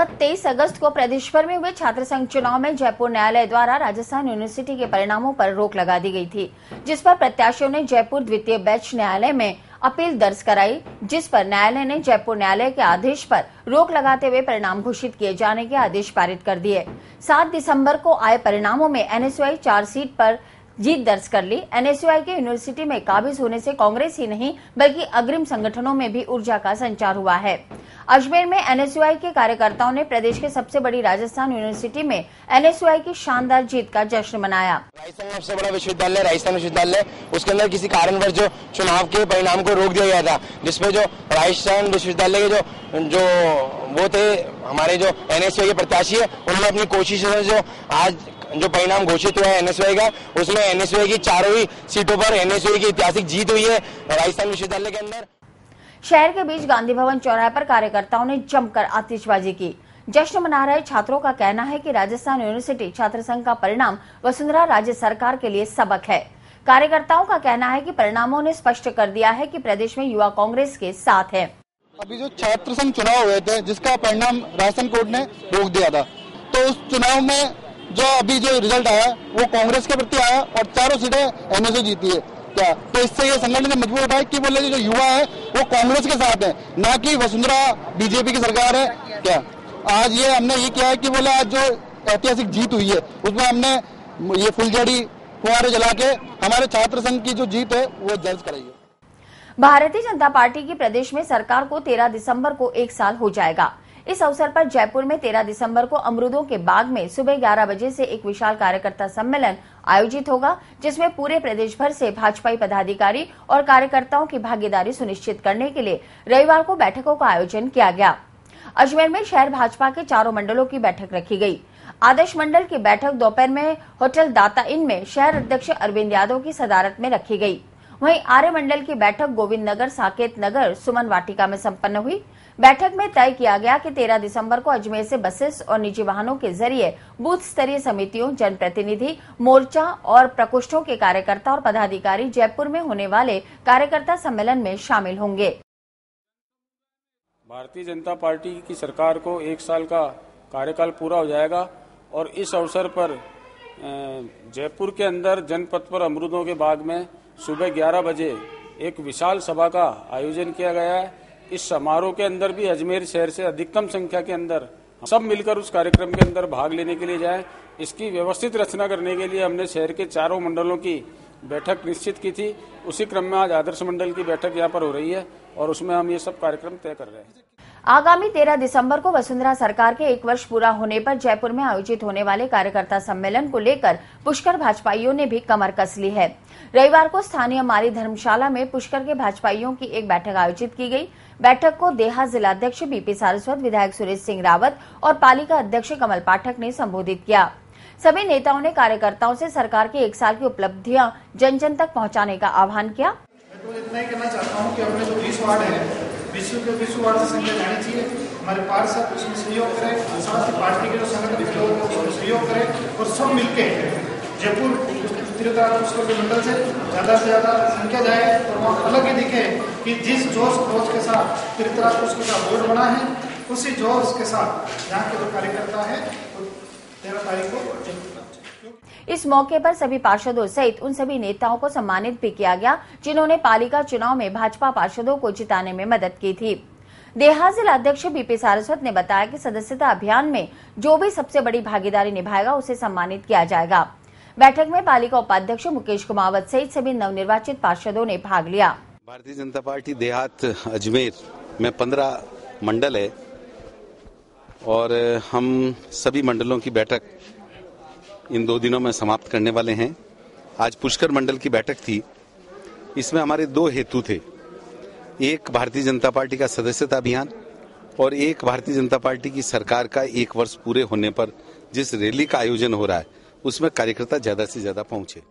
23 अगस्त को प्रदेश भर में हुए छात्र संघ चुनाव में जयपुर न्यायालय द्वारा राजस्थान यूनिवर्सिटी के परिणामों पर रोक लगा दी गई थी, जिस पर प्रत्याशियों ने जयपुर द्वितीय बैच न्यायालय में अपील दर्ज कराई, जिस पर न्यायालय ने जयपुर न्यायालय के आदेश पर रोक लगाते हुए परिणाम घोषित किए जाने के आदेश पारित कर दिए। सात दिसंबर को आए परिणामों में एनएसयूआई चार सीट पर जीत दर्ज कर ली। एनएसयूआई के यूनिवर्सिटी में काबिज होने से कांग्रेस ही नहीं, बल्कि अग्रिम संगठनों में भी ऊर्जा का संचार हुआ है। अजमेर में एनएसयूआई के कार्यकर्ताओं ने प्रदेश के सबसे बड़ी राजस्थान यूनिवर्सिटी में एनएसयूआई की शानदार जीत का जश्न मनाया। राजस्थान में सबसे बड़ा विश्वविद्यालय, राजस्थान विश्वविद्यालय, उसके अंदर किसी कारणवश जो चुनाव के परिणाम को रोक दिया गया था, जिसमें जो राजस्थान विश्वविद्यालय के जो जो वो थे, हमारे जो एनएसयूआई के प्रत्याशी है, उन्होंने अपनी कोशिश जो आज जो परिणाम घोषित हुआ है एनएसयूआई का उसमें एनएसयूआई की चारों ही सीटों पर एनएसयूआई की ऐतिहासिक जीत हुई है राजस्थान विश्वविद्यालय के अंदर। शहर के बीच गांधी भवन चौराहे पर कार्यकर्ताओं ने जमकर आतिशबाजी की। जश्न मना रहे छात्रों का कहना है कि राजस्थान यूनिवर्सिटी छात्र संघ का परिणाम वसुंधरा राज्य सरकार के लिए सबक है। कार्यकर्ताओं का कहना है कि परिणामों ने स्पष्ट कर दिया है कि प्रदेश में युवा कांग्रेस के साथ है। अभी जो छात्र संघ चुनाव हुए थे जिसका परिणाम राजस्थान कोर्ट ने रोक दिया था तो उस चुनाव में जो अभी जो रिज़ल्ट आया, वो कांग्रेस के प्रति आया और चारों सीटें एनएसयू जीती है। क्या? तो इससे ये संगठन मज़बूत उठा कि बोले जो युवा है, वो कांग्रेस के साथ है, न कि वसुंधरा बीजेपी की सरकार है। क्या? आज ये हमने ये किया है कि बोले, आज जो ऐतिहासिक जीत हुई है, उसमें हमने ये फुलझड़ी फुहारे जला के हमारे छात्र संघ की जो जीत है, वो दर्ज कराई है। भारतीय जनता पार्टी की प्रदेश में सरकार को 13 दिसंबर को एक साल हो जाएगा। इस अवसर पर जयपुर में 13 दिसंबर को अमरूदों के बाग में सुबह 11 बजे से एक विशाल कार्यकर्ता सम्मेलन आयोजित होगा, जिसमें पूरे प्रदेश भर से भाजपाई पदाधिकारी और कार्यकर्ताओं की भागीदारी सुनिश्चित करने के लिए रविवार को बैठकों का आयोजन किया गया। अजमेर में शहर भाजपा के चारों मंडलों की बैठक रखी गई। आदर्श मंडल की बैठक दोपहर में होटल दाता इन में शहर अध्यक्ष अरविंद यादव की सदारत में रखी गई। वहीं आर्य मंडल की बैठक गोविंद नगर साकेत नगर सुमन वाटिका में संपन्न हुई। बैठक में तय किया गया कि 13 दिसंबर को अजमेर से बसेस और निजी वाहनों के ज़रिए बूथ स्तरीय समितियों, जनप्रतिनिधि, मोर्चा और प्रकोष्ठों के कार्यकर्ता और पदाधिकारी जयपुर में होने वाले कार्यकर्ता सम्मेलन में शामिल होंगे। भारतीय जनता पार्टी की सरकार को एक साल का कार्यकाल पूरा हो जाएगा और इस अवसर पर जयपुर के अंदर जनपथ पर अमरूदों के बाग में सुबह 11 बजे एक विशाल सभा का आयोजन किया गया है। इस समारोह के अंदर भी अजमेर शहर से अधिकतम संख्या के अंदर सब मिलकर उस कार्यक्रम के अंदर भाग लेने के लिए जाए। इसकी व्यवस्थित रचना करने के लिए हमने शहर के चारों मंडलों की बैठक निश्चित की थी। उसी क्रम में आज आदर्श मंडल की बैठक यहाँ पर हो रही है और उसमें हम ये सब कार्यक्रम तय कर रहे हैं। आगामी 13 दिसंबर को वसुंधरा सरकार के एक वर्ष पूरा होने पर जयपुर में आयोजित होने वाले कार्यकर्ता सम्मेलन को लेकर पुष्कर भाजपाइयों ने भी कमर कस ली है। रविवार को स्थानीय मारी धर्मशाला में पुष्कर के भाजपाइयों की एक बैठक आयोजित की गई। बैठक को देहा जिलाध्यक्ष बीपी सारस्वत, विधायक सुरेश सिंह रावत और पालिका अध्यक्ष कमल पाठक ने संबोधित किया। सभी नेताओं ने कार्यकर्ताओं से सरकार की एक साल की उपलब्धियाँ जन जन तक पहुँचाने का आह्वान किया। तो इतना ही कहना चाहता हूँ कि अपने जो बीस वार्ड है विश्व के विश्व वार्ड से संख्या जानी चाहिए हमारे पार्षद उसमें सहयोग करें साथ ही पार्टी के जो संगठन के लोग उसमें सहयोग करें और सब मिलके जयपुर पुष्कर के मंडल से ज़्यादा से ज़्यादा संख्या जाए और वहाँ अलग ही दिखे कि जिस जोश खरोच के साथ तीर्थराज पुष्कर का बोर्ड बना है। उसी जोश के साथ यहाँ के जो कार्यकर्ता है तेरह तारीख को इस मौके पर सभी पार्षदों सहित उन सभी नेताओं को सम्मानित भी किया गया, जिन्होंने पालिका चुनाव में भाजपा पार्षदों को जिताने में मदद की थी। देहात जिला अध्यक्ष बीपी सारस्वत ने बताया कि सदस्यता अभियान में जो भी सबसे बड़ी भागीदारी निभाएगा, उसे सम्मानित किया जाएगा। बैठक में पालिका उपाध्यक्ष मुकेश कुमावत सहित सभी नवनिर्वाचित पार्षदों ने भाग लिया। भारतीय जनता पार्टी देहात अजमेर में पंद्रह मंडल है और हम सभी मंडलों की बैठक इन दो दिनों में समाप्त करने वाले हैं। आज पुष्कर मंडल की बैठक थी। इसमें हमारे दो हेतु थे। एक भारतीय जनता पार्टी का सदस्यता अभियान और एक भारतीय जनता पार्टी की सरकार का एक वर्ष पूरे होने पर जिस रैली का आयोजन हो रहा है, उसमें कार्यकर्ता ज़्यादा से ज़्यादा पहुँचे।